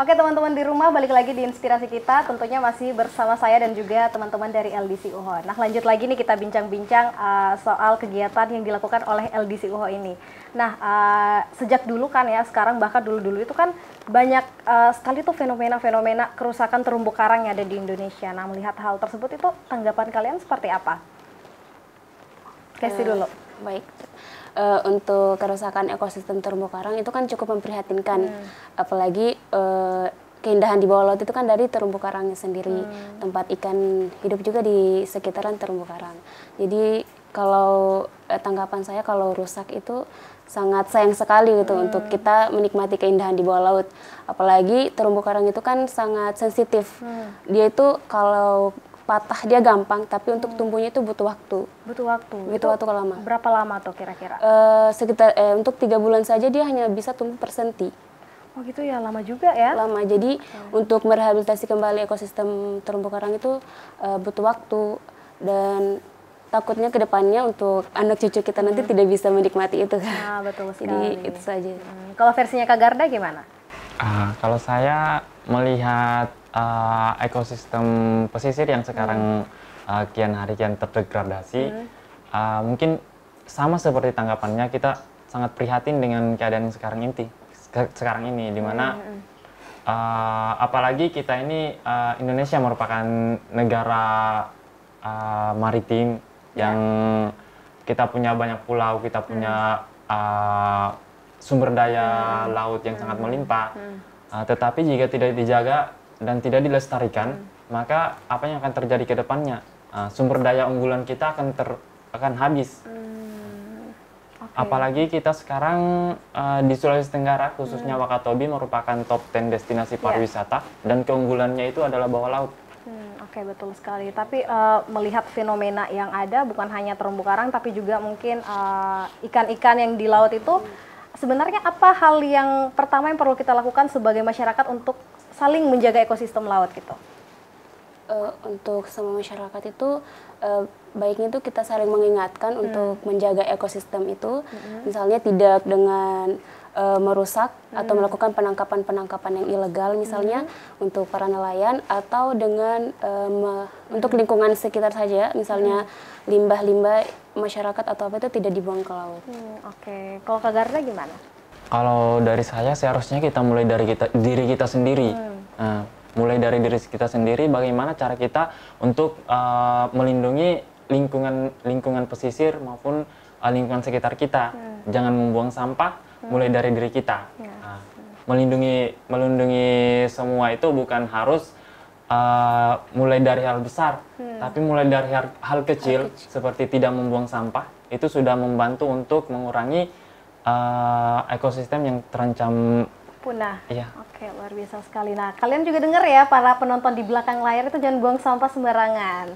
Oke teman-teman di rumah balik lagi di inspirasi kita tentunya masih bersama saya dan juga teman-teman dari LDC UHO. Nah lanjut lagi nih kita bincang-bincang uh, soal kegiatan yang dilakukan oleh LDC UHO ini. Nah uh, sejak dulu kan ya sekarang bahkan dulu-dulu itu kan banyak uh, sekali tuh fenomena-fenomena kerusakan terumbu karang yang ada di Indonesia. Nah melihat hal tersebut itu tanggapan kalian seperti apa? Kasih dulu. Baik uh, untuk kerusakan ekosistem terumbu karang itu kan cukup memprihatinkan hmm. apalagi uh, keindahan di bawah laut itu kan dari terumbu karangnya sendiri hmm. tempat ikan hidup juga di sekitaran terumbu karang jadi kalau eh, tanggapan saya kalau rusak itu sangat sayang sekali gitu hmm. untuk kita menikmati keindahan di bawah laut apalagi terumbu karang itu kan sangat sensitif hmm. dia itu kalau patah dia gampang, tapi untuk tumbuhnya itu butuh waktu. Butuh waktu. Butuh waktu lama. Berapa lama tuh kira-kira? Uh, sekitar eh, untuk tiga bulan saja dia hanya bisa tumbuh per senti. Oh gitu ya, lama juga ya? Lama. Jadi hmm. untuk merehabilitasi kembali ekosistem terumbu karang itu uh, butuh waktu dan takutnya ke depannya untuk anak cucu kita nanti hmm. tidak bisa menikmati itu kan. Ah betul sekali. Jadi itu saja. Hmm. Kalau versinya Kak Garda gimana? Uh, kalau saya melihat uh, ekosistem pesisir yang sekarang hmm. uh, kian hari kian terdegradasi, hmm. uh, mungkin sama seperti tanggapannya kita sangat prihatin dengan keadaan yang sekarang ini, sekarang ini, di mana hmm. uh, apalagi kita ini uh, Indonesia merupakan negara uh, maritim ya. yang kita punya banyak pulau, kita punya hmm. uh, sumber daya hmm. laut yang hmm. sangat melimpah. Hmm. Uh, tetapi jika tidak dijaga dan tidak dilestarikan, hmm. maka apa yang akan terjadi ke depannya? Uh, sumber daya unggulan kita akan ter akan habis. Hmm. Okay. Apalagi kita sekarang uh, di Sulawesi Tenggara, khususnya hmm. Wakatobi merupakan top 10 destinasi ya. pariwisata yeah. dan keunggulannya itu adalah bawah laut. Hmm, Oke okay, betul sekali. Tapi uh, melihat fenomena yang ada bukan hanya terumbu karang, tapi juga mungkin ikan-ikan uh, yang di laut itu. Hmm. Sebenarnya apa hal yang pertama yang perlu kita lakukan sebagai masyarakat untuk saling menjaga ekosistem laut gitu? Uh, untuk sama masyarakat itu uh, baiknya itu kita saling mengingatkan hmm. untuk menjaga ekosistem itu, hmm. misalnya tidak dengan uh, merusak hmm. atau melakukan penangkapan-penangkapan yang ilegal, misalnya hmm. untuk para nelayan atau dengan uh, hmm. untuk lingkungan sekitar saja, misalnya limbah-limbah hmm. Masyarakat atau apa itu tidak dibuang ke laut. Hmm, Oke, okay. kalau Kak Garda gimana? Kalau dari saya seharusnya kita mulai dari kita diri kita sendiri. Hmm. Nah, mulai dari diri kita sendiri bagaimana cara kita untuk uh, melindungi lingkungan lingkungan pesisir maupun uh, lingkungan sekitar kita. Hmm. Jangan membuang sampah hmm. mulai dari diri kita. Ya. Nah, melindungi melindungi semua itu bukan harus uh, mulai dari hal besar, hmm. tapi mulai dari hal, hal, kecil, hal kecil seperti tidak membuang sampah itu sudah membantu untuk mengurangi uh, ekosistem yang terancam punah. Iya. Oke, luar biasa sekali. Nah, kalian juga dengar ya para penonton di belakang layar itu jangan buang sampah sembarangan.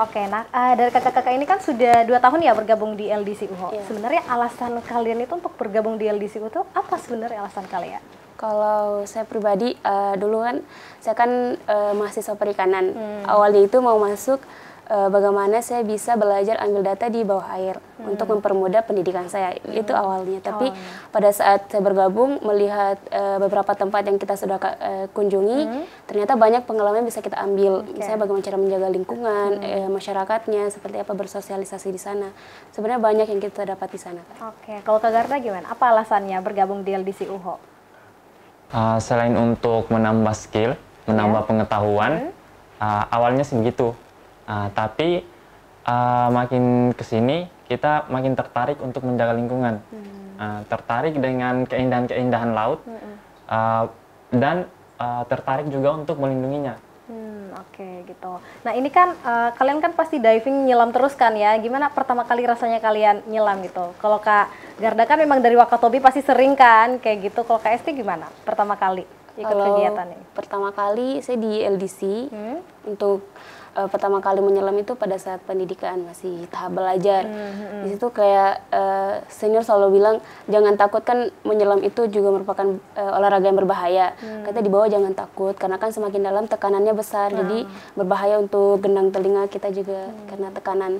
Oke, nah uh, dari kakak-kakak ini kan sudah dua tahun ya bergabung di LDC UHO. Iya. Sebenarnya alasan kalian itu untuk bergabung di LDC UHO itu apa sebenarnya alasan kalian? Kalau saya pribadi uh, dulu kan saya kan uh, mahasiswa perikanan. Hmm. Awalnya itu mau masuk uh, bagaimana saya bisa belajar ambil data di bawah air hmm. untuk mempermudah pendidikan saya hmm. itu awalnya tapi oh. pada saat saya bergabung melihat uh, beberapa tempat yang kita sudah uh, kunjungi hmm. ternyata banyak pengalaman yang bisa kita ambil okay. misalnya bagaimana cara menjaga lingkungan hmm. uh, masyarakatnya seperti apa bersosialisasi di sana sebenarnya banyak yang kita dapat di sana oke okay. kalau Kak Garda gimana apa alasannya bergabung di LDC UHO uh, selain untuk menambah skill menambah yeah. pengetahuan uh, awalnya sih begitu Uh, tapi uh, makin ke sini kita makin tertarik untuk menjaga lingkungan, hmm. uh, tertarik dengan keindahan-keindahan laut hmm. uh, dan uh, tertarik juga untuk melindunginya. Hmm, Oke okay, gitu. Nah ini kan uh, kalian kan pasti diving nyelam terus kan ya? Gimana pertama kali rasanya kalian nyelam gitu? Kalau Kak Garda kan memang dari Wakatobi pasti sering kan kayak gitu. Kalau Kak Esti gimana pertama kali ikut Kalau kegiatan ini? Pertama kali saya di LDC hmm? untuk uh, pertama kali menyelam itu pada saat pendidikan masih tahap belajar. Mm -hmm. Di situ kayak uh, senior selalu bilang jangan takut kan menyelam itu juga merupakan uh, olahraga yang berbahaya. Mm. Kata di bawah jangan takut karena kan semakin dalam tekanannya besar. Mm. Jadi berbahaya untuk gendang telinga kita juga mm. karena tekanan.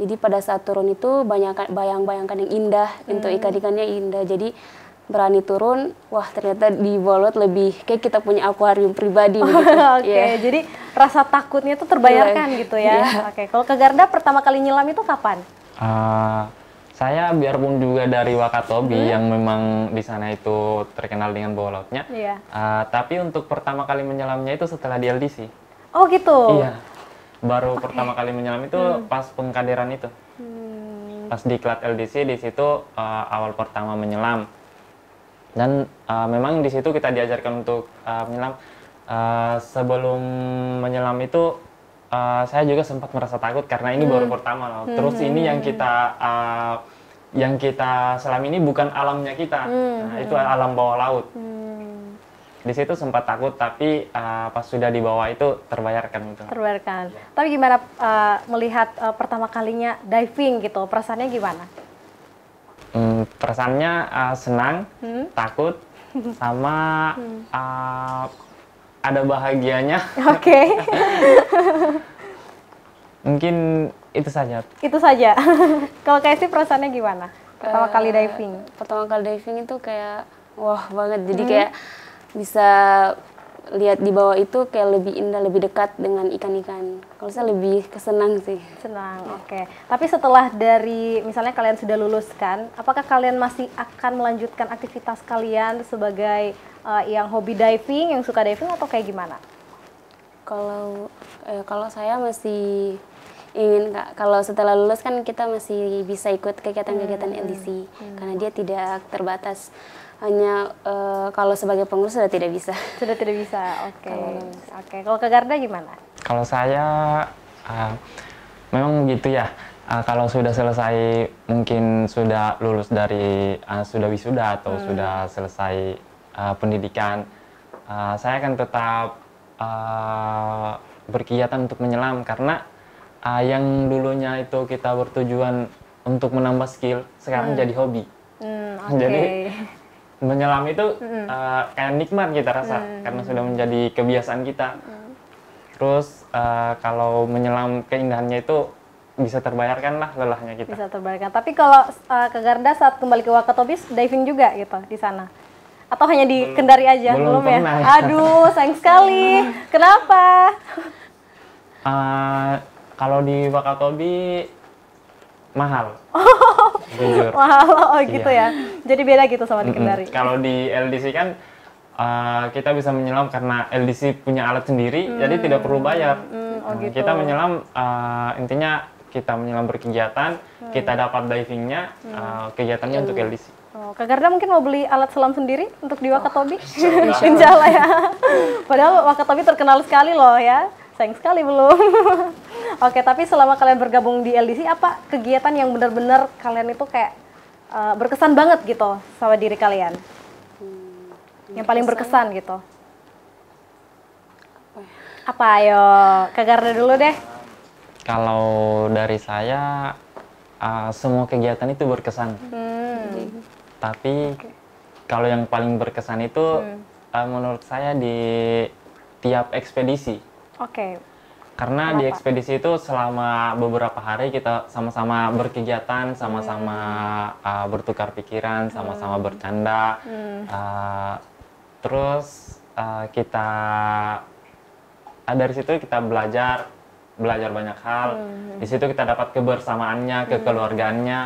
Jadi pada saat turun itu banyak bayang-bayangkan yang indah mm. untuk ikan-ikannya indah. Jadi berani turun, wah ternyata di bawah laut lebih kayak kita punya akuarium pribadi begitu. Oke, Iya. jadi rasa takutnya itu terbayarkan Iya. gitu ya. Iya. Oke, kalau ke Garda pertama kali nyelam itu kapan? Eh, saya biarpun juga dari Wakatobi Hmm. yang memang di sana itu terkenal dengan bawah lautnya, Iya. eh, tapi untuk pertama kali menyelamnya itu setelah di LDC. Oh gitu. Iya, baru pertama kali menyelam itu pas pengkaderan itu, Hmm, pas di Klat LDC di situ eh, awal pertama menyelam. Dan eh, memang di situ kita diajarkan untuk eh, menyelam. Eh, sebelum menyelam itu eh, saya juga sempat merasa takut karena ini baru pertama loh. Terus ini yang kita eh, yang kita selam ini bukan alamnya kita, Nah, itu alam bawah laut. hmm, Di situ sempat takut tapi eh, pas sudah di bawah itu terbayarkan itu. terbayarkan. Tapi gimana uh, melihat uh, pertama kalinya diving gitu? Perasaannya gimana? Hmm, perasaannya uh, senang, Hmm? takut, sama uh, ada bahagianya. Oke, Mungkin itu saja. itu saja. Kalau Kaisti perasaannya gimana? Pertama kali Eh, diving. Pertama kali diving itu kayak wah banget. Hmm. Jadi kayak bisa lihat di bawah itu kayak lebih indah, lebih dekat dengan ikan-ikan. Kalau saya lebih kesenang sih. Senang, oke. Tapi setelah dari misalnya kalian sudah lulus kan, apakah kalian masih akan melanjutkan aktivitas kalian sebagai uh, yang hobi diving, yang suka diving atau kayak gimana? Kalau eh, kalau saya masih ingin Kak, kalau setelah lulus kan kita masih bisa ikut kegiatan-kegiatan LDC karena dia tidak terbatas hanya eh, kalau sebagai pengurus sudah tidak bisa. Sudah tidak bisa, oke. Oke, kalau ke Garda gimana? Kalau saya uh, memang begitu ya. Uh, kalau sudah selesai mungkin sudah lulus dari uh, sudah wisuda atau sudah selesai uh, pendidikan, uh, saya akan tetap uh, berkegiatan untuk menyelam karena uh, yang dulunya itu kita bertujuan untuk menambah skill sekarang jadi hobi. Hmm, oke. Jadi, menyelam itu uh, kayak nikmat kita rasa karena sudah menjadi kebiasaan kita. Terus uh, kalau menyelam keindahannya itu bisa terbayarkan lah lelahnya kita. bisa terbayarkan. Tapi kalau uh, ke Garda saat kembali ke Wakatobi diving juga gitu di sana? Atau hanya di Kendari aja? belum ya? pernah. Aduh, sayang sekali. Kenapa? Uh, kalau di Wakatobi mahal. Jujur. Wow, oh gitu ya. Jadi beda gitu sama di. Kendari. Kalau di LDC kan uh, kita bisa menyelam karena LDC punya alat sendiri, jadi tidak perlu bayar. Hmm, oh Nah, gitu. Kita menyelam uh, intinya kita menyelam berkegiatan, Hmm. kita dapat divingnya, uh, kegiatannya untuk LDC. Oh, Kak Garda mungkin mau beli alat selam sendiri untuk di Wakatobi? Insya Allah ya. Padahal Wakatobi terkenal sekali loh ya. Sayang sekali belum. Oke, tapi selama kalian bergabung di LDC, apa kegiatan yang benar-benar kalian itu kayak uh, berkesan banget gitu sama diri kalian? yang paling berkesan gitu. Apa ayo? Kak Garda dulu deh. Kalau dari saya, uh, semua kegiatan itu berkesan. Hmm. Tapi kalau yang paling berkesan itu Hmm. uh, menurut saya di tiap ekspedisi. Oke. Karena di ekspedisi itu selama beberapa hari kita sama-sama berkegiatan, sama-sama uh, bertukar pikiran, sama-sama bercanda. Uh, terus uh, kita uh, dari situ kita belajar belajar banyak hal. Di situ kita dapat kebersamaannya, kekeluargaannya.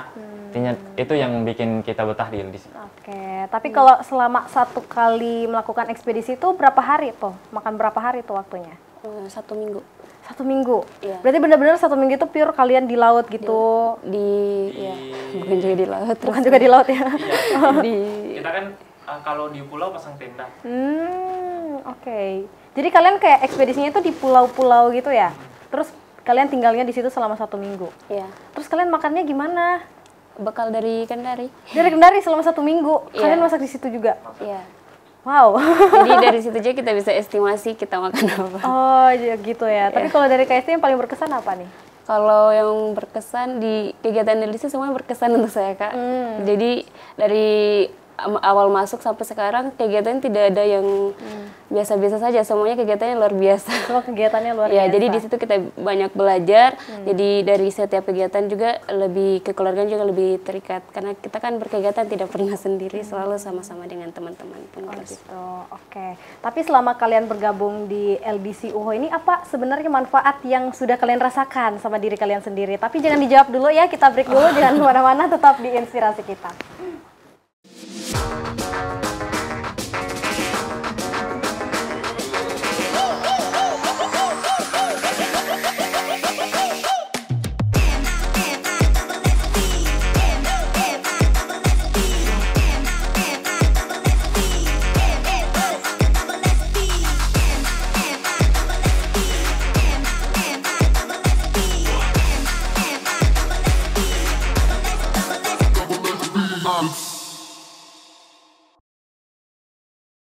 Intinya itu yang bikin kita betah di LDC. Oke, tapi kalau selama satu kali melakukan ekspedisi itu berapa hari tuh? Makan berapa hari tuh waktunya? Eh, satu minggu Satu minggu. Iya. Berarti benar-benar satu minggu itu pure kalian di laut gitu. di ya bukan juga di laut Bukan juga di laut ya. di Kita kan kalau di pulau pasang tenda. Hmm, oke. Jadi kalian kayak ekspedisinya itu di pulau-pulau gitu ya? Terus kalian tinggalnya di situ selama satu minggu. ya Terus kalian makannya gimana? bekal dari Kendari Dari Kendari selama satu minggu. Iya. Kalian masak di situ juga. ya Wow. jadi dari situ aja kita bisa estimasi kita makan apa oh, ya gitu ya. Tapi kalau dari KST yang paling berkesan apa nih? Kalau yang berkesan di kegiatan LDC semuanya berkesan untuk saya kak. Hmm. Jadi dari awal masuk sampai sekarang kegiatan tidak ada yang biasa-biasa saja. Semuanya kegiatannya luar biasa. Semua kegiatannya luar ya biasa. jadi di situ kita banyak belajar. Jadi dari setiap kegiatan juga lebih kekeluargaan juga lebih terikat. Karena kita kan berkegiatan tidak pernah sendiri selalu sama-sama dengan teman-teman Oh pengurus gitu, oke. Tapi selama kalian bergabung di LDC UHO ini apa sebenarnya manfaat yang sudah kalian rasakan sama diri kalian sendiri? Tapi jangan dijawab dulu ya, kita break dulu, jangan ke mana-mana, tetap di inspirasi kita.